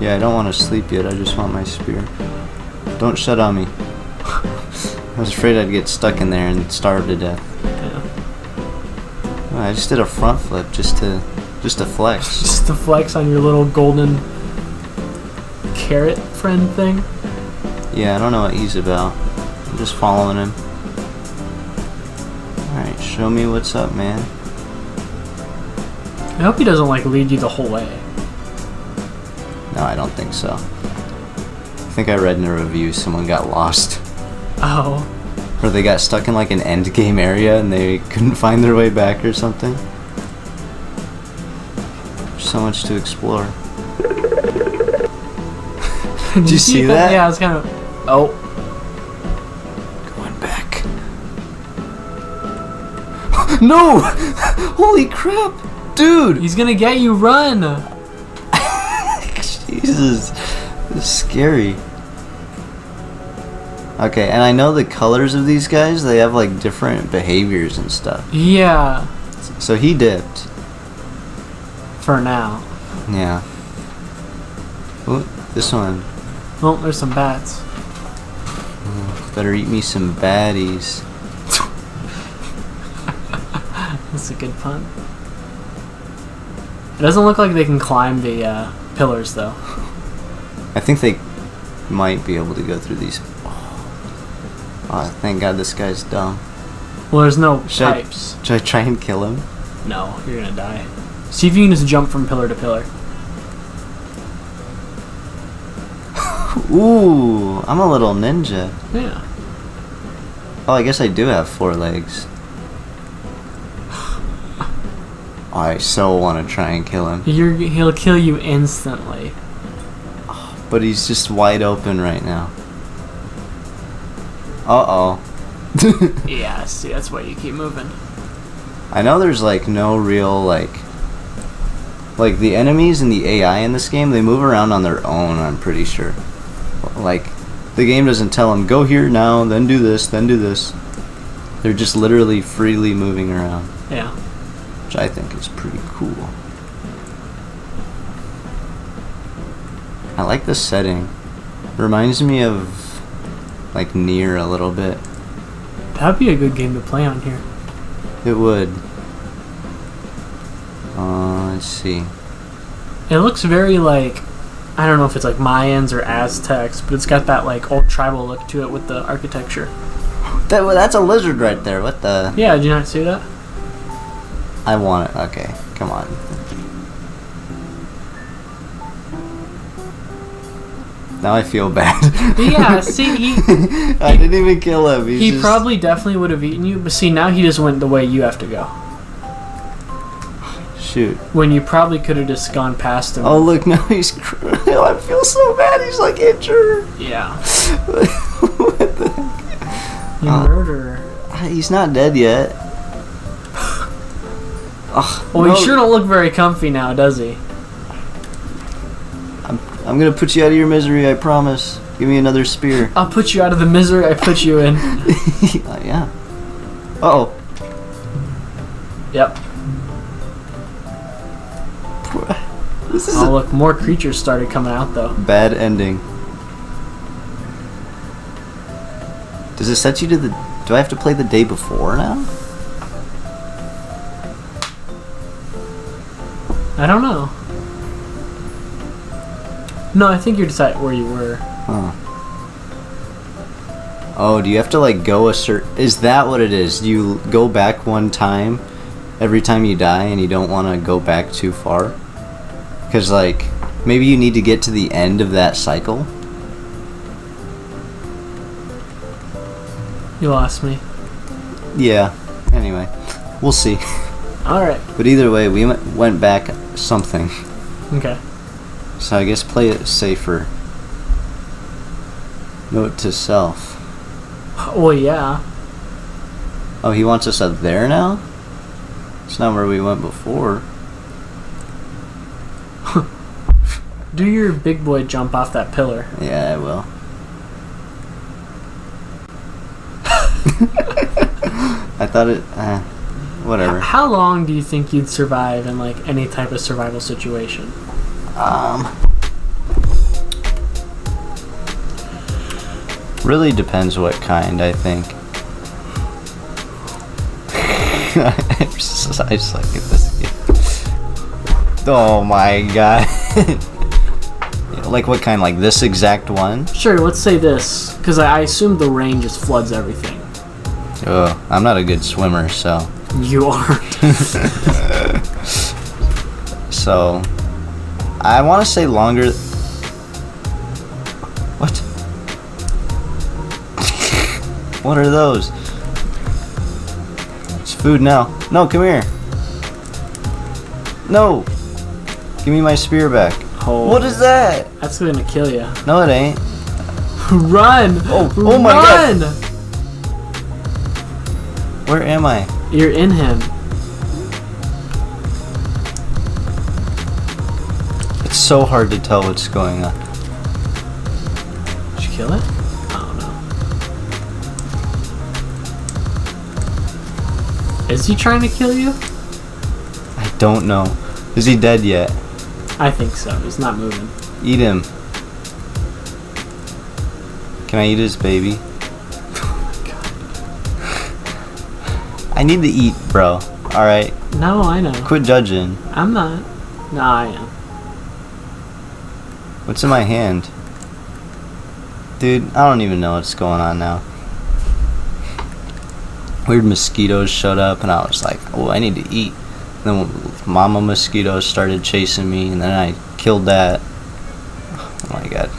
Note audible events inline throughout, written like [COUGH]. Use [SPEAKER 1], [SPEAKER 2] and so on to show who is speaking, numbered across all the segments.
[SPEAKER 1] Yeah, I don't want to sleep yet. I just want my spear. Don't shut on me. [LAUGHS] I was afraid I'd get stuck in there and starve to death.
[SPEAKER 2] Yeah.
[SPEAKER 1] Oh, I just did a front flip just to just to flex. [LAUGHS]
[SPEAKER 2] Just to flex on your little golden carrot friend thing.
[SPEAKER 1] Yeah, I don't know what he's about. I'm just following him. Alright, show me what's up, man.
[SPEAKER 2] I hope he doesn't like lead you the whole way.
[SPEAKER 1] No, I don't think so. I think I read in a review someone got lost.
[SPEAKER 2] Oh.
[SPEAKER 1] Or they got stuck in like an end game area and they couldn't [LAUGHS] find their way back or something. There's so much to explore. [LAUGHS]
[SPEAKER 2] Did
[SPEAKER 1] you see [LAUGHS] that?
[SPEAKER 2] Yeah, I was kind of. Oh.
[SPEAKER 1] Going back. no! Holy crap! Dude!
[SPEAKER 2] He's gonna get you. Run.
[SPEAKER 1] Jesus. This is scary. Okay, and I know the colors of these guys, they have like different behaviors and stuff.
[SPEAKER 2] Yeah.
[SPEAKER 1] So he dipped.
[SPEAKER 2] For now.
[SPEAKER 1] Yeah. Ooh, this one.
[SPEAKER 2] Oh, there's some bats.
[SPEAKER 1] Better eat me some baddies. [LAUGHS]
[SPEAKER 2] That's a good pun. It doesn't look like they can climb the uh, pillars though.
[SPEAKER 1] I think they might be able to go through these. Oh, thank God this guy's dumb.
[SPEAKER 2] Well, there's no
[SPEAKER 1] Should I-
[SPEAKER 2] pipes.
[SPEAKER 1] Should I try and kill him?
[SPEAKER 2] No, you're gonna die. See if you can just jump from pillar to pillar. [LAUGHS]
[SPEAKER 1] Ooh, I'm a little ninja.
[SPEAKER 2] Yeah.
[SPEAKER 1] Oh, I guess I do have four legs. I so want to try and kill him.
[SPEAKER 2] You're, he'll kill you instantly.
[SPEAKER 1] But he's just wide open right now. Uh oh. [LAUGHS]
[SPEAKER 2] Yeah, see, that's why you keep moving.
[SPEAKER 1] I know there's like no real like like the enemies and the AI in this game they move around on their own I'm pretty sure like the game doesn't tell them go here now then do this then do this they're just literally freely moving around
[SPEAKER 2] Yeah.
[SPEAKER 1] Is pretty cool. I like the setting. Reminds me of like NieR a little bit.
[SPEAKER 2] That'd be a good game to play on here.
[SPEAKER 1] it would. Uh, let's see.
[SPEAKER 2] It looks very like I don't know if it's like Mayans or Aztecs, but it's got that like old tribal look to it with the architecture.
[SPEAKER 1] that, that's a lizard right there. What the?
[SPEAKER 2] Yeah, did you not see that?
[SPEAKER 1] I want it. Okay, come on. Now I feel bad.
[SPEAKER 2] Yeah, see, he [LAUGHS]
[SPEAKER 1] I didn't even kill him. He's
[SPEAKER 2] he
[SPEAKER 1] just-
[SPEAKER 2] probably definitely would have eaten you, but see now he just went the way you have to go.
[SPEAKER 1] shoot.
[SPEAKER 2] When you probably could have just gone past him.
[SPEAKER 1] Oh look, now he's. [LAUGHS] I feel so bad. He's like injured.
[SPEAKER 2] Yeah. [LAUGHS]
[SPEAKER 1] what the? heck?
[SPEAKER 2] You
[SPEAKER 1] Uh,
[SPEAKER 2] murderer.
[SPEAKER 1] He's not dead yet. Ugh,
[SPEAKER 2] Well,
[SPEAKER 1] no,
[SPEAKER 2] he sure don't look very comfy now, does he?
[SPEAKER 1] I'm, I'm gonna put you out of your misery. I promise. Give me another spear.
[SPEAKER 2] I'll put you out of the misery I put you in.
[SPEAKER 1] Uh, [LAUGHS] yeah. Uh oh.
[SPEAKER 2] Yep. [LAUGHS]
[SPEAKER 1] This is
[SPEAKER 2] Oh look, more creatures started coming out though.
[SPEAKER 1] bad ending. Does it set you to the? Do I have to play the day before now?
[SPEAKER 2] I don't know. No, I think you're just at where you were.
[SPEAKER 1] Huh. Oh, do you have to like go a certain? Is that what it is? You go back one time every time you die, and you don't want to go back too far? Because like maybe you need to get to the end of that cycle.
[SPEAKER 2] You lost me.
[SPEAKER 1] Yeah. Anyway, we'll see. [LAUGHS]
[SPEAKER 2] Alright.
[SPEAKER 1] But either way, we went- went back something.
[SPEAKER 2] Okay.
[SPEAKER 1] So I guess play it safer. Note to self.
[SPEAKER 2] Well, yeah.
[SPEAKER 1] Oh, he wants us up there now? It's not where we went before. [LAUGHS]
[SPEAKER 2] Do your big boy jump off that pillar.
[SPEAKER 1] Yeah, I will. [LAUGHS] [LAUGHS] I thought it. Uh, whatever.
[SPEAKER 2] How long do you think you'd survive in like any type of survival situation?
[SPEAKER 1] Um, really depends what kind. I think. [LAUGHS] I suck at this game. Oh my god. [LAUGHS] like what kind? Like this exact one?
[SPEAKER 2] Sure. Let's say this, because I, I assume the rain just floods everything.
[SPEAKER 1] Oh, I'm not a good swimmer, so.
[SPEAKER 2] You aren't. [LAUGHS]
[SPEAKER 1] So, I want to say longer. What? [LAUGHS] what are those? It's food now. No, come here. No. Give me my spear back.
[SPEAKER 2] Oh,
[SPEAKER 1] What is that?
[SPEAKER 2] That's gonna kill you.
[SPEAKER 1] No, it ain't.
[SPEAKER 2] Run!
[SPEAKER 1] Oh, oh my God. Where am I?
[SPEAKER 2] You're in him.
[SPEAKER 1] It's so hard to tell what's going on.
[SPEAKER 2] Did you kill it? I don't know. Is he trying to kill you?
[SPEAKER 1] I don't know. Is he dead yet?
[SPEAKER 2] I think so. He's not moving.
[SPEAKER 1] Eat him. Can I eat his baby? I need to eat, bro. Alright?
[SPEAKER 2] No, I know.
[SPEAKER 1] Quit judging.
[SPEAKER 2] I'm not. No, I am.
[SPEAKER 1] What's in my hand? Dude, I don't even know what's going on now. Weird mosquitoes showed up, and I was like, oh, I need to eat. Then mama mosquitoes started chasing me, and then I killed that. Oh my god.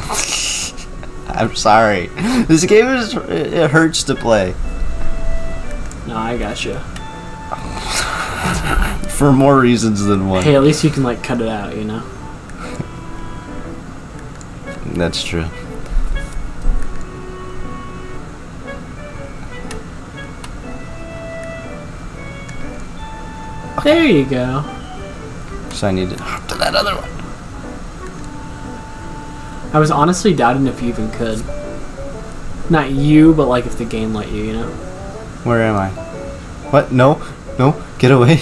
[SPEAKER 1] [LAUGHS] I'm sorry. This game is. It hurts to play.
[SPEAKER 2] No, I got you. [LAUGHS]
[SPEAKER 1] For more reasons than one.
[SPEAKER 2] Hey, at least you can like cut it out, you know.
[SPEAKER 1] That's true.
[SPEAKER 2] There you go.
[SPEAKER 1] So I need to hop to that other one.
[SPEAKER 2] I was honestly doubting if you even could. Not you, but like if the game let you, you know.
[SPEAKER 1] Where am I? What? No, no, get away.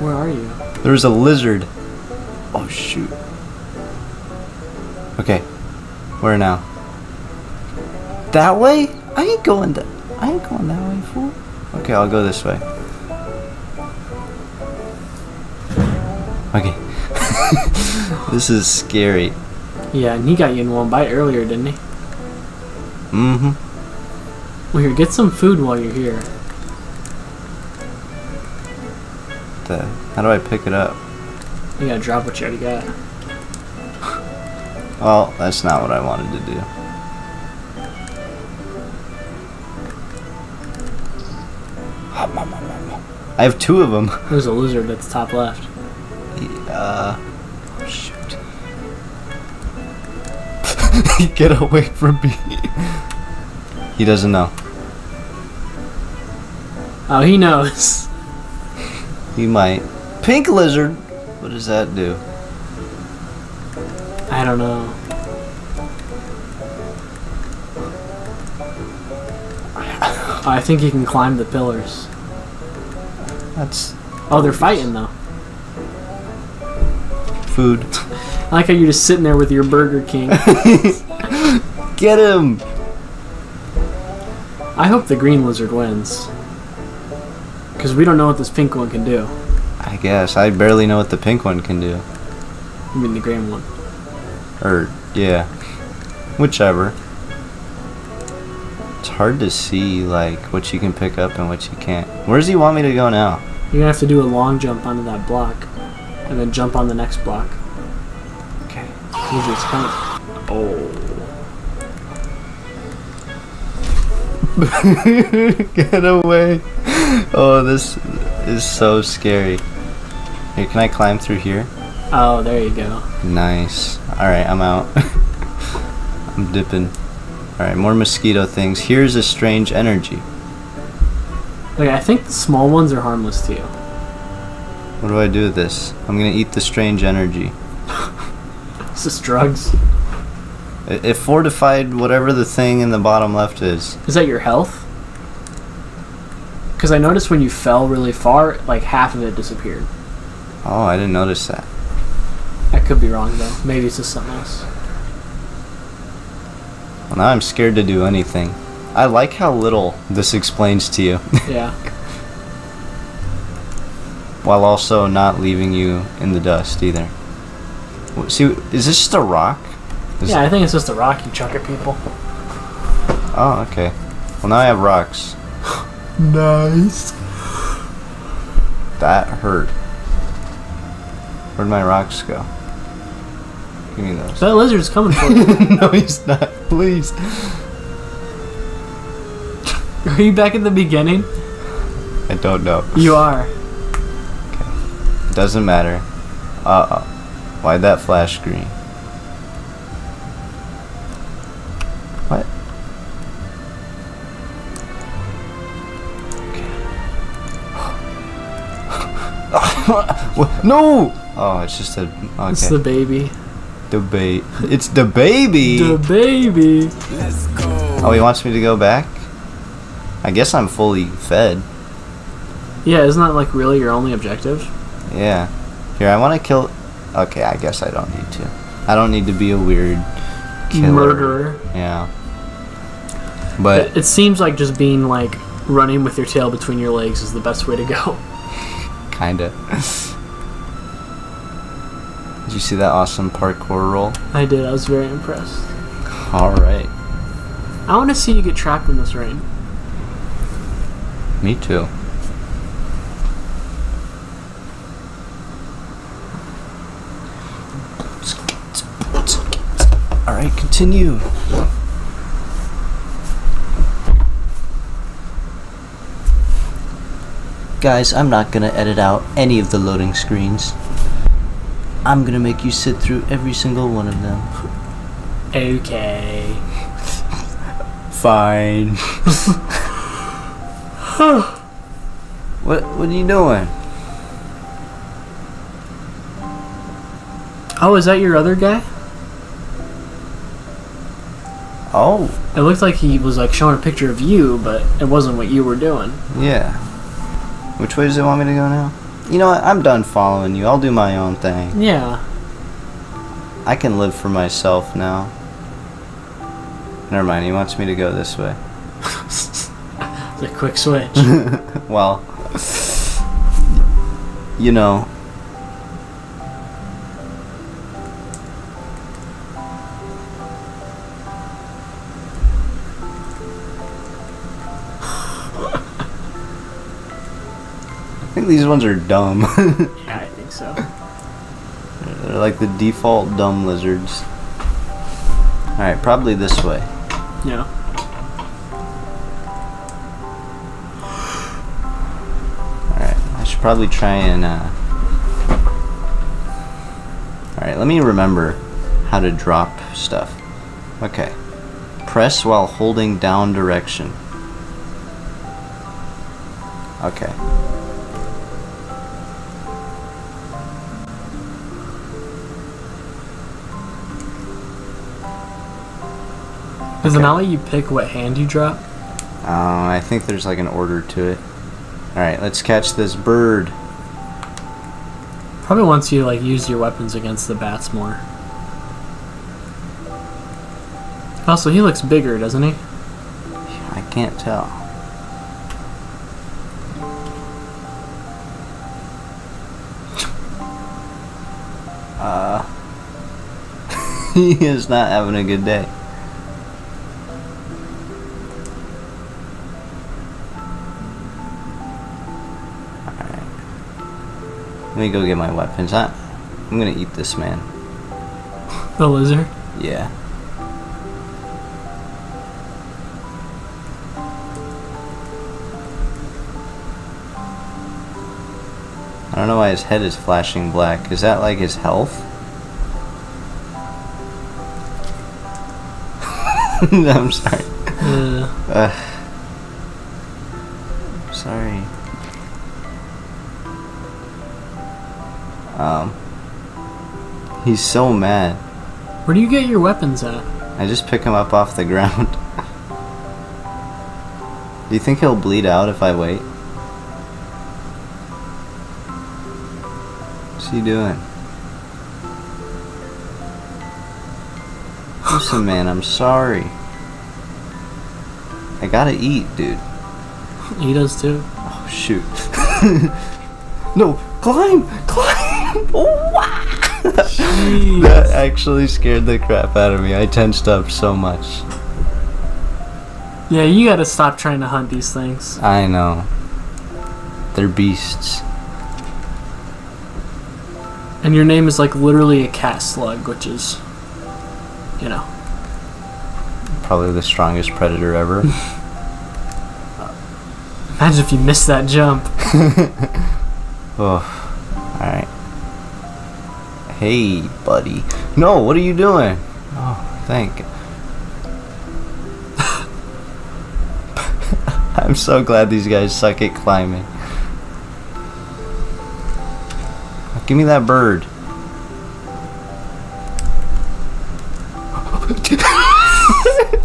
[SPEAKER 2] Where are you?
[SPEAKER 1] There's a lizard. Oh shoot. Okay, where now? That way? I ain't going that. I ain't going that way, fool. Okay, I'll go this way. Okay. [LAUGHS] this is scary.
[SPEAKER 2] Yeah, and he got you in one bite earlier, didn't he?
[SPEAKER 1] Mm-hmm.
[SPEAKER 2] Well, here, get some food while you're here.
[SPEAKER 1] The, how do I pick it up?
[SPEAKER 2] You gotta drop what you already got.
[SPEAKER 1] Well, that's not what I wanted to do. I have two of them. [LAUGHS]
[SPEAKER 2] There's a lizard that's top left.
[SPEAKER 1] Uh, oh shoot. [LAUGHS] Get away from me. he doesn't know.
[SPEAKER 2] Oh, he knows.
[SPEAKER 1] He might. Pink lizard. What does that do?
[SPEAKER 2] I don't know. I think he can climb the pillars.
[SPEAKER 1] That's
[SPEAKER 2] Oh, they're fighting though.
[SPEAKER 1] food. [LAUGHS]
[SPEAKER 2] I like how you're just sitting there with your Burger King. [LAUGHS]
[SPEAKER 1] Get him.
[SPEAKER 2] I hope the green lizard wins. Because we don't know what this pink one can do.
[SPEAKER 1] I guess. I barely know what the pink one can do.
[SPEAKER 2] I mean, the green one.
[SPEAKER 1] Or, yeah. Whichever. It's hard to see, like, what you can pick up and what you can't. Where does he want me to go now?
[SPEAKER 2] You're gonna have to do a long jump onto that block. And then jump on the next block.
[SPEAKER 1] Okay.
[SPEAKER 2] Usually it's kind of. Oh. [LAUGHS]
[SPEAKER 1] Get away. [GASPS] Oh, this is so scary. Here, can I climb through here?
[SPEAKER 2] Oh, there you go.
[SPEAKER 1] Nice. Alright, I'm out. [LAUGHS] I'm dipping. Alright, more mosquito things. Here's a strange energy.
[SPEAKER 2] Like, I think the small ones are harmless to you.
[SPEAKER 1] What do I do with this? I'm gonna eat the strange energy. [LAUGHS]
[SPEAKER 2] Is this drugs?
[SPEAKER 1] It, it fortified whatever the thing in the bottom left is.
[SPEAKER 2] Is that your health? Because I noticed when you fell really far, like half of it disappeared.
[SPEAKER 1] Oh, I didn't notice that.
[SPEAKER 2] I could be wrong though. Maybe it's just something else.
[SPEAKER 1] Well, now I'm scared to do anything. I like how little this explains to you, [LAUGHS]
[SPEAKER 2] Yeah.
[SPEAKER 1] while also not leaving you in the dust either. See, is this just a rock? Is
[SPEAKER 2] Yeah, I think it's just a rock you chuck at people.
[SPEAKER 1] Oh, okay. Well, now I have rocks.
[SPEAKER 2] Nice.
[SPEAKER 1] That hurt. Where'd my rocks go? Give me those.
[SPEAKER 2] That lizard's coming for you. [LAUGHS]
[SPEAKER 1] no, he's not. Please.
[SPEAKER 2] Are you back at the beginning?
[SPEAKER 1] I don't know.
[SPEAKER 2] You are. Okay.
[SPEAKER 1] Doesn't matter. Uh oh. Why'd that flash green? What? no! Oh, it's just a. Okay.
[SPEAKER 2] It's the baby.
[SPEAKER 1] the bait. It's the baby!
[SPEAKER 2] The baby. Let's go.
[SPEAKER 1] oh, he wants me to go back? I guess I'm fully fed.
[SPEAKER 2] Yeah, isn't that like really your only objective?
[SPEAKER 1] Yeah. Here, I want to kill. Okay, I guess I don't need to. I don't need to be a weird killer.
[SPEAKER 2] Murderer.
[SPEAKER 1] Yeah. But
[SPEAKER 2] It, it seems like just being like running with your tail between your legs is the best way to go.
[SPEAKER 1] kinda. Did you see that awesome parkour roll?
[SPEAKER 2] I did. I was very impressed.
[SPEAKER 1] All right.
[SPEAKER 2] I want to see you get trapped in this rain.
[SPEAKER 1] Me too. All right, continue. Guys, I'm not gonna edit out any of the loading screens. I'm gonna make you sit through every single one of them.
[SPEAKER 2] Okay.
[SPEAKER 1] Fine. [LAUGHS] what what are you doing?
[SPEAKER 2] Oh, is that your other guy?
[SPEAKER 1] Oh,
[SPEAKER 2] It looked like he was like showing a picture of you, but it wasn't what you were doing.
[SPEAKER 1] yeah. Which way does it want me to go now? You know what? I'm done following you. I'll do my own thing.
[SPEAKER 2] Yeah.
[SPEAKER 1] I can live for myself now. Never mind, he wants me to go this way. [LAUGHS]
[SPEAKER 2] It's a quick switch. [LAUGHS]
[SPEAKER 1] well, you know. Think these ones are dumb.
[SPEAKER 2] yeah, [LAUGHS] I think so.
[SPEAKER 1] They're like the default dumb lizards. Alright, probably this way.
[SPEAKER 2] Yeah.
[SPEAKER 1] Alright, I should probably try and, uh... Alright, let me remember how to drop stuff. Okay. Press while holding down direction. Okay.
[SPEAKER 2] Does it
[SPEAKER 1] Okay.
[SPEAKER 2] not let you pick what hand you drop?
[SPEAKER 1] Uh, I think there's like an order to it. Alright, let's catch this bird.
[SPEAKER 2] Probably once you to like use your weapons against the bats more. Also, he looks bigger, doesn't he?
[SPEAKER 1] I can't tell. Uh, [LAUGHS] he is not having a good day. Me go get my weapons. I, I'm gonna eat this man.
[SPEAKER 2] The lizard.
[SPEAKER 1] Yeah. I don't know why his head is flashing black. Is that like his health? [LAUGHS] I'm sorry.
[SPEAKER 2] Uh,
[SPEAKER 1] Ugh. He's so mad.
[SPEAKER 2] where do you get your weapons at?
[SPEAKER 1] I just pick him up off the [LAUGHS] ground. Do you think he'll bleed out if I wait? What's he doing? Listen, man, I'm sorry. I gotta eat, dude. [LAUGHS]
[SPEAKER 2] He does too.
[SPEAKER 1] Oh shoot. [LAUGHS] no, climb, climb. Oh. That actually scared the crap out of me. I tensed up so much.
[SPEAKER 2] Yeah, you gotta stop trying to hunt these things.
[SPEAKER 1] I know. They're beasts.
[SPEAKER 2] And your name is like literally a cat slug, which is, you know.
[SPEAKER 1] Probably the strongest predator ever. [LAUGHS]
[SPEAKER 2] Imagine if you missed that jump. [LAUGHS]
[SPEAKER 1] oh, alright. Hey, buddy. No, what are you doing? Oh, thank. [LAUGHS] I'm so glad these guys suck at climbing. Give me that bird. [LAUGHS]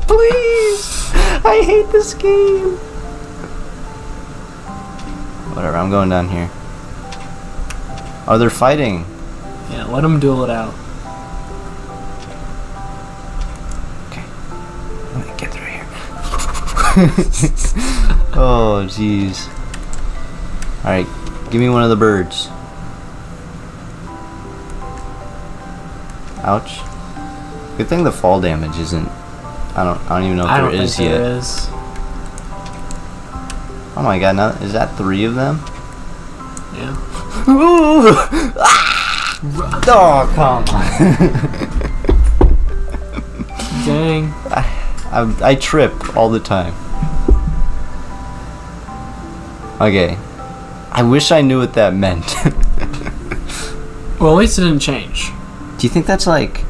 [SPEAKER 1] Please! I hate this game. Whatever, I'm going down here. Oh, they're fighting.
[SPEAKER 2] Yeah, let them duel it out.
[SPEAKER 1] Okay. I'm gonna get through here. [LAUGHS] oh, jeez. Alright, give me one of the birds. Ouch. Good thing the fall damage isn't. I don't. I don't even know if
[SPEAKER 2] I
[SPEAKER 1] there
[SPEAKER 2] don't think
[SPEAKER 1] yet.
[SPEAKER 2] there is.
[SPEAKER 1] Oh my god! Now is that three of them?
[SPEAKER 2] Yeah. [LAUGHS] Ah!
[SPEAKER 1] Oh come on!
[SPEAKER 2] Dang.
[SPEAKER 1] I, I trip all the time. Okay. I wish I knew what that meant. [LAUGHS]
[SPEAKER 2] Well, at least it didn't change.
[SPEAKER 1] Do you think that's like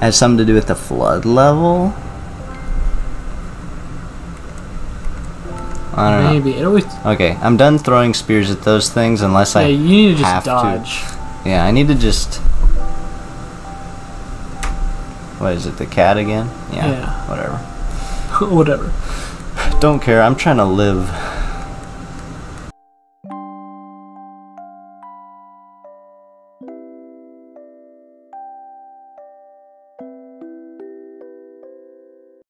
[SPEAKER 1] has something to do with the flood level? I don't
[SPEAKER 2] Maybe. It always.
[SPEAKER 1] Okay, I'm done throwing spears at those things unless
[SPEAKER 2] Yeah,
[SPEAKER 1] I
[SPEAKER 2] you need to just
[SPEAKER 1] to.
[SPEAKER 2] dodge.
[SPEAKER 1] Yeah, I need to just What is it, the cat again? Yeah.
[SPEAKER 2] Yeah.
[SPEAKER 1] Whatever. [LAUGHS]
[SPEAKER 2] Whatever. [LAUGHS]
[SPEAKER 1] Don't care. I'm trying to live.